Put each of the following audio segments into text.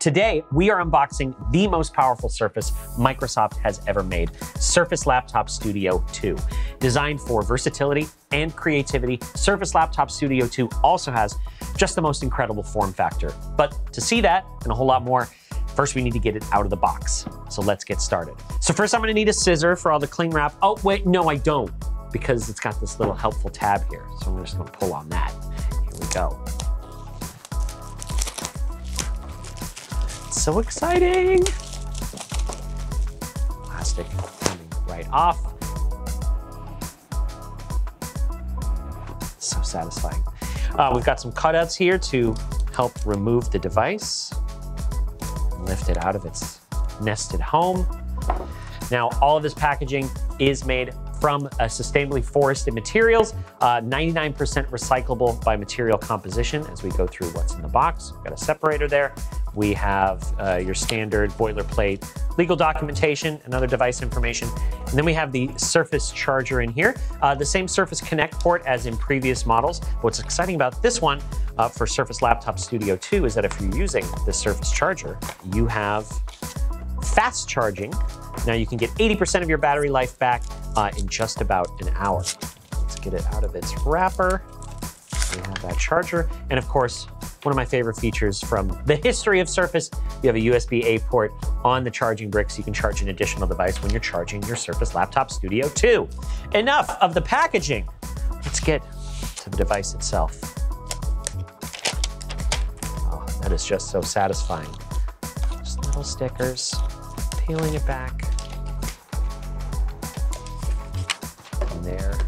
Today, we are unboxing the most powerful Surface Microsoft has ever made, Surface Laptop Studio 2. Designed for versatility and creativity, Surface Laptop Studio 2 also has just the most incredible form factor. But to see that and a whole lot more, First, we need to get it out of the box. So let's get started. So first I'm gonna need a scissor for all the cling wrap. Oh, wait, no, I don't, because it's got this little helpful tab here. So I'm just gonna pull on that. Here we go. So exciting. Plastic coming right off. So satisfying. Uh, we've got some cutouts here to help remove the device, lift it out of its nested home. Now, all of this packaging is made from uh, sustainably forested materials, 99% uh, recyclable by material composition as we go through what's in the box. We've got a separator there. We have uh, your standard boilerplate legal documentation and other device information. And then we have the Surface charger in here. Uh, the same Surface Connect port as in previous models. What's exciting about this one uh, for Surface Laptop Studio 2 is that if you're using the Surface charger, you have fast charging. Now you can get 80% of your battery life back uh, in just about an hour. Let's get it out of its wrapper. We have that charger. And of course, one of my favorite features from the history of Surface, you have a USB-A port on the charging brick so you can charge an additional device when you're charging your Surface Laptop Studio 2. Enough of the packaging. Let's get to the device itself. Oh, that is just so satisfying. Just little stickers, peeling it back. And there,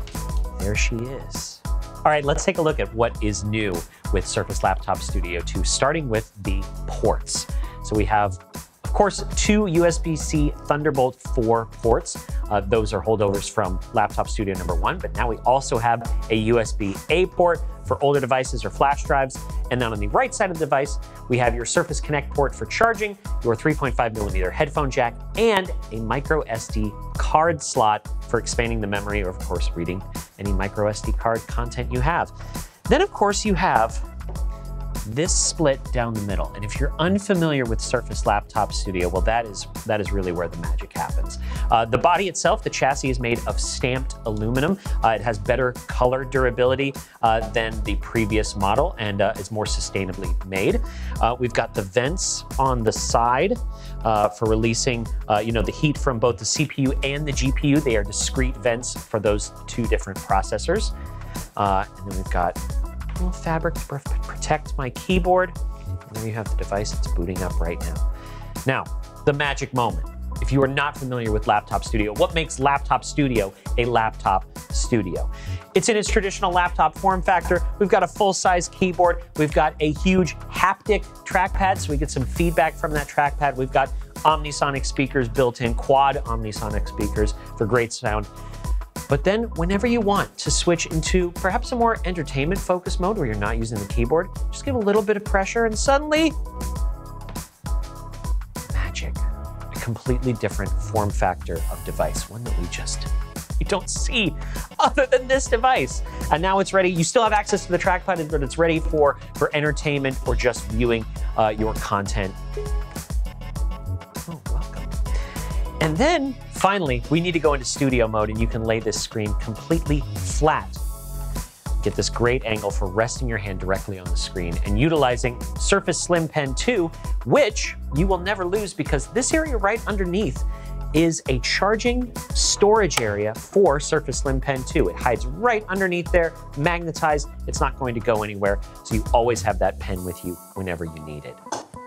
there she is. All right, let's take a look at what is new with Surface Laptop Studio 2, starting with the ports. So we have, of course, two USB-C Thunderbolt 4 ports. Uh, those are holdovers from Laptop Studio number one, but now we also have a USB-A port for older devices or flash drives. And then on the right side of the device, we have your Surface Connect port for charging, your 3.5 millimeter headphone jack, and a micro SD card slot for expanding the memory or of course reading any micro SD card content you have. Then of course you have this split down the middle. And if you're unfamiliar with Surface Laptop Studio, well, that is, that is really where the magic happens. Uh, the body itself, the chassis is made of stamped aluminum. Uh, it has better color durability uh, than the previous model and uh, is more sustainably made. Uh, we've got the vents on the side uh, for releasing, you know, the heat from both the CPU and the GPU. They are discrete vents for those two different processors. Uh, and then we've got a little fabric to protect my keyboard. And there you have the device that's booting up right now. Now, the magic moment. If you are not familiar with Laptop Studio, what makes Laptop Studio a laptop studio? It's in its traditional laptop form factor. We've got a full-size keyboard. We've got a huge haptic trackpad, so we get some feedback from that trackpad. We've got Omnisonic speakers built in, quad Omnisonic speakers for great sound. But then whenever you want to switch into perhaps a more entertainment focused mode where you're not using the keyboard, just give a little bit of pressure and suddenly, magic. A completely different form factor of device, one that we just we don't see other than this device. And now it's ready. You still have access to the trackpad, but it's ready for, for entertainment or just viewing uh, your content. Oh, welcome. And then Finally, we need to go into studio mode and you can lay this screen completely flat. Get this great angle for resting your hand directly on the screen and utilizing Surface Slim Pen 2, which you will never lose because this area right underneath is a charging storage area for Surface Slim Pen 2. It hides right underneath there, magnetized. It's not going to go anywhere, so you always have that pen with you whenever you need it.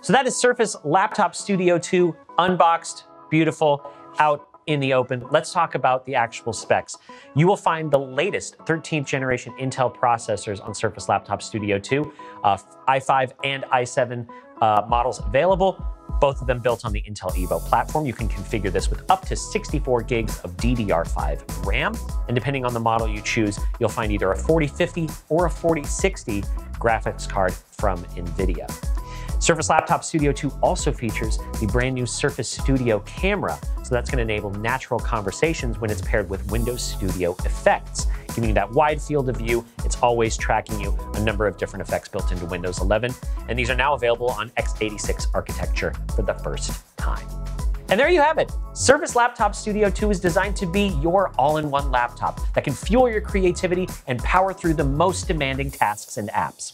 So that is Surface Laptop Studio 2, unboxed, beautiful, out in the open. Let's talk about the actual specs. You will find the latest 13th generation Intel processors on Surface Laptop Studio 2, uh, i5 and i7 uh, models available. Both of them built on the Intel Evo platform. You can configure this with up to 64 gigs of DDR5 RAM. And depending on the model you choose, you'll find either a 4050 or a 4060 graphics card from NVIDIA. Surface Laptop Studio 2 also features the brand new Surface Studio camera, so that's going to enable natural conversations when it's paired with Windows Studio effects. giving you that wide field of view. It's always tracking you, a number of different effects built into Windows 11. And these are now available on x86 architecture for the first time. And there you have it. Surface Laptop Studio 2 is designed to be your all in one laptop that can fuel your creativity and power through the most demanding tasks and apps.